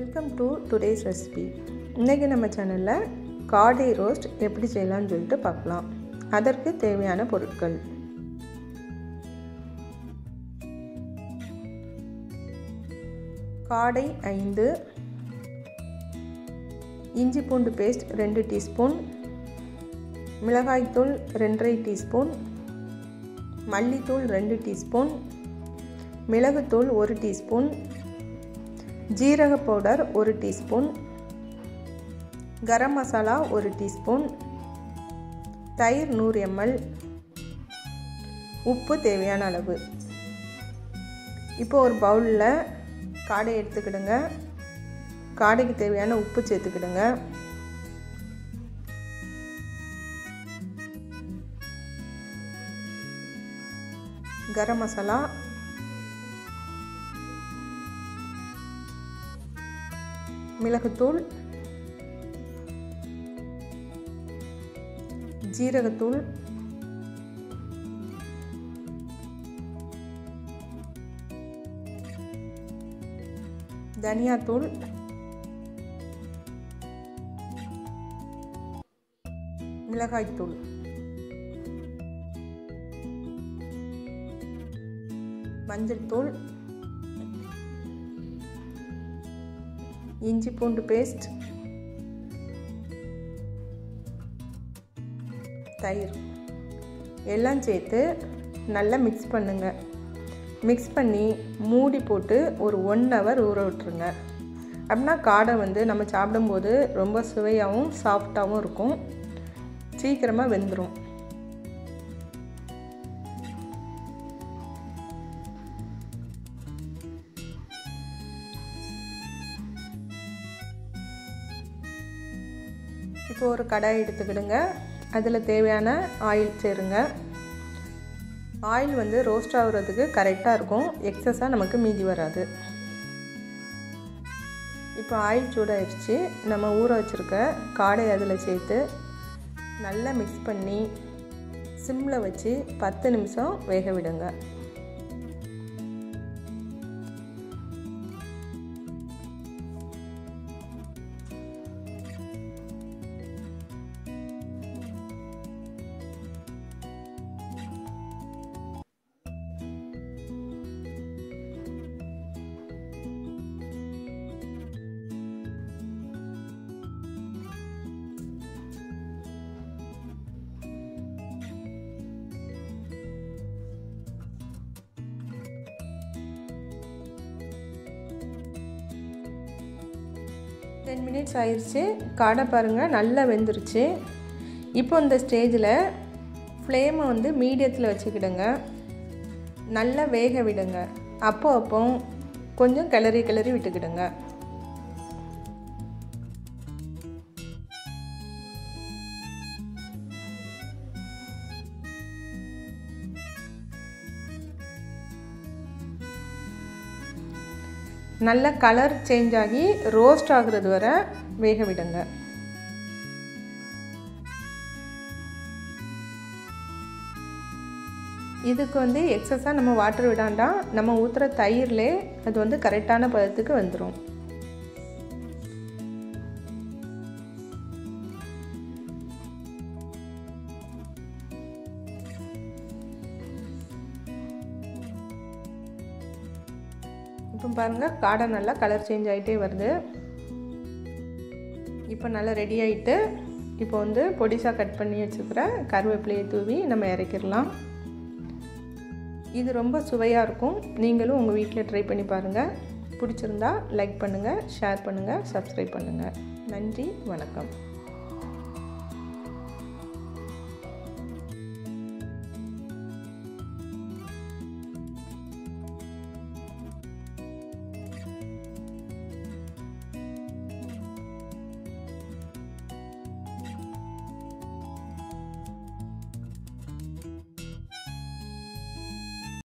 Welcome to today's recipe இன்றைக்கி நம்ம சேனலில் காடை ரோஸ்ட் எப்படி செய்யலாம்னு சொல்லிட்டு பார்க்கலாம். அதற்கு தேவையான பொருட்கள். காடை ஐந்து. இஞ்சி பூண்டு பேஸ்ட் ரெண்டு டீஸ்பூன். மிளகாய்த்தூள் ரெண்டரை டீஸ்பூன். மல்லித்தூள் ரெண்டு டீஸ்பூன். மிளகுத்தூள் ஒரு டீஸ்பூன். ஜீரக பவுடர் ஒரு டீஸ்பூன். கரம் மசாலா ஒரு டீஸ்பூன். தயிர் நூறு எம்எல். உப்பு தேவையான அளவு. இப்போ ஒரு பவுலில் காடை எடுத்துக்கிடுங்க. காடைக்கு தேவையான உப்பு சேர்த்துக்கிடுங்க. கரம் மசாலா மிளகுத்தூள் ஜீரகத்தூள் தனியாத்தூள் மிளகாய்த்தூள். மஞ்சள் தூள் இஞ்சி பூண்டு பேஸ்ட் தயிர். எல்லாம் சேர்த்து நல்லா மிக்ஸ் பண்ணுங்கள் மிக்ஸ் பண்ணி மூடி போட்டு ஒரு ஒன் ஹவர் ஊற விட்டுருங்க. அப்படின்னா காடை வந்து நம்ம சாப்பிடும்போது ரொம்ப சுவையாகவும் சாஃப்டாகவும் இருக்கும். சீக்கிரமாக வெந்துடும் இப்போ ஒரு கடாய் எடுத்துக்கிடுங்க. அதில் தேவையான ஆயில் சேருங்க. ஆயில் வந்து ரோஸ்ட் ஆகுறதுக்கு கரெக்டாக இருக்கும். எக்ஸஸாக நமக்கு மீதி வராது. இப்போ ஆயில் சூடாகிடுச்சு நம்ம ஊற வச்சுருக்க காடை அதில் சேர்த்து நல்லா மிக்ஸ் பண்ணி சிம்மில் வச்சு பத்து நிமிஷம் வேக விடுங்க. டென் மினிட்ஸ் ஆயிடுச்சு காடை பாருங்கள் நல்லா வெந்துருச்சு. இப்போ இந்த ஸ்டேஜில் ஃப்ளேமை வந்து மீடியத்தில் வச்சுக்கிடுங்க. நல்லா வேக விடுங்க. அப்போ அப்போ கொஞ்சம் கிளறி கிளறி விட்டுக்கிடுங்க. நல்ல கலர் சேஞ்ச் ஆகி ரோஸ்ட் ஆகுறது வரை வேக விடுங்க. இதுக்கு வந்து எக்ஸஸாக நம்ம வாட்டர் விடாண்டாம் நம்ம ஊற்றுற தயிர்லே அது வந்து கரெக்டான பதத்துக்கு வந்துடும் இப்போ பாருங்கள் காடை நல்லா கலர் சேஞ்ச் ஆகிட்டே வருது. இப்போ நல்லா ரெடி ஆகிட்டு இப்போ வந்து பொடிசாக கட் பண்ணி வச்சுக்கிற கருவேப்பிலையை தூவி நம்ம இறக்கிடலாம். இது ரொம்ப சுவையாக இருக்கும். நீங்களும் உங்கள் வீட்டில் ட்ரை பண்ணி பாருங்கள் பிடிச்சிருந்தா லைக் பண்ணுங்கள் ஷேர் பண்ணுங்கள் சப்ஸ்கிரைப் பண்ணுங்கள் நன்றி வணக்கம்.